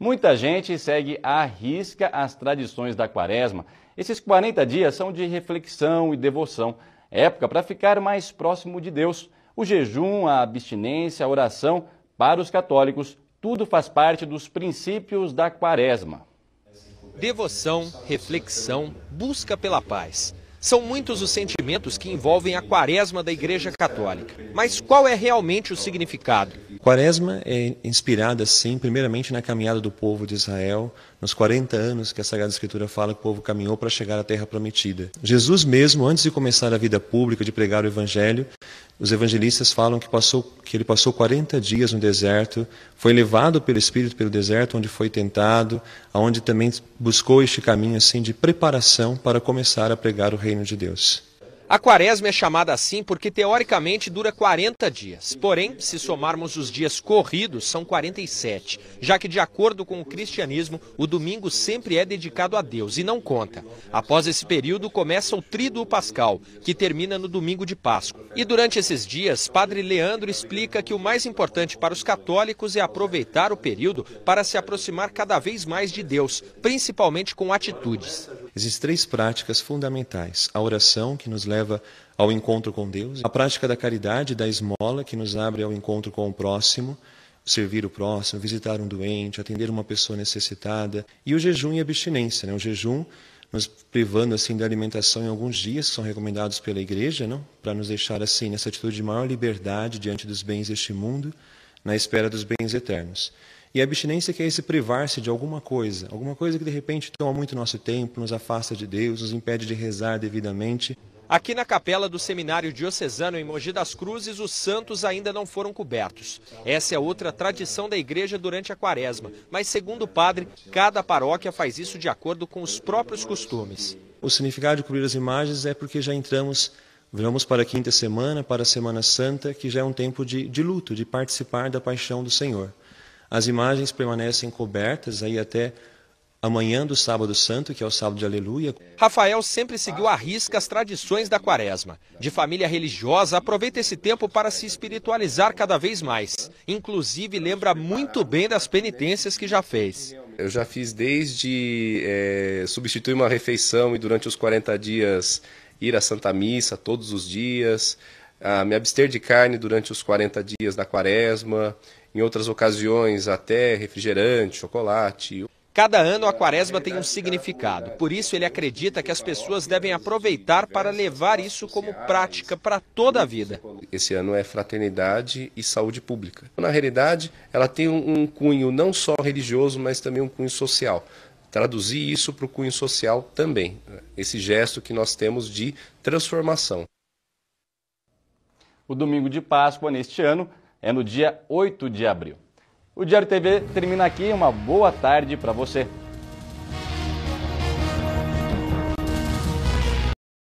Muita gente segue à risca as tradições da quaresma. Esses 40 dias são de reflexão e devoção, época para ficar mais próximo de Deus. O jejum, a abstinência, a oração, para os católicos, tudo faz parte dos princípios da quaresma. Devoção, reflexão, busca pela paz. São muitos os sentimentos que envolvem a quaresma da Igreja Católica. Mas qual é realmente o significado? Quaresma é inspirada, sim, primeiramente na caminhada do povo de Israel, nos 40 anos que a Sagrada Escritura fala que o povo caminhou para chegar à Terra Prometida. Jesus mesmo, antes de começar a vida pública, de pregar o Evangelho, os evangelistas falam que, passou, que ele passou 40 dias no deserto, foi levado pelo Espírito pelo deserto, onde foi tentado, aonde também buscou este caminho assim de preparação para começar a pregar o reino de Deus. A quaresma é chamada assim porque teoricamente dura 40 dias. Porém, se somarmos os dias corridos, são 47, já que de acordo com o cristianismo, o domingo sempre é dedicado a Deus e não conta. Após esse período começa o Tríduo Pascal, que termina no domingo de Páscoa. E durante esses dias, Padre Leandro explica que o mais importante para os católicos é aproveitar o período para se aproximar cada vez mais de Deus, principalmente com atitudes. Existem três práticas fundamentais: a oração, que nos leva ao encontro com Deus, a prática da caridade, da esmola, que nos abre ao encontro com o próximo, servir o próximo, visitar um doente, atender uma pessoa necessitada, e o jejum e abstinência. Né? O jejum nos privando assim da alimentação em alguns dias que são recomendados pela igreja, não? Para nos deixar assim nessa atitude de maior liberdade diante dos bens deste mundo, na espera dos bens eternos. E a abstinência que é esse privar-se de alguma coisa, alguma coisa que de repente toma muito nosso tempo, nos afasta de Deus, nos impede de rezar devidamente. Aqui na capela do Seminário Diocesano em Mogi das Cruzes, os santos ainda não foram cobertos. Essa é outra tradição da igreja durante a quaresma, mas segundo o padre, cada paróquia faz isso de acordo com os próprios costumes. O significado de cobrir as imagens é porque já entramos, vamos para a quinta semana, para a Semana Santa, que já é um tempo de, de luto, de participar da paixão do Senhor. As imagens permanecem cobertas aí até amanhã do Sábado Santo, que é o sábado de Aleluia. Rafael sempre seguiu à risca as tradições da quaresma. De família religiosa, aproveita esse tempo para se espiritualizar cada vez mais. Inclusive, lembra muito bem das penitências que já fez. Eu já fiz desde é, substituir uma refeição e durante os 40 dias ir à Santa Missa todos os dias, me abster de carne durante os 40 dias da quaresma, em outras ocasiões até refrigerante, chocolate. Cada ano a quaresma tem um significado, por isso ele acredita que as pessoas devem aproveitar para levar isso como prática para toda a vida. Esse ano é fraternidade e saúde pública. Na realidade, ela tem um cunho não só religioso, mas também um cunho social. Traduzir isso para o cunho social também, esse gesto que nós temos de transformação. O domingo de Páscoa, neste ano, é no dia 8 de abril. O Diário TV termina aqui. Uma boa tarde para você.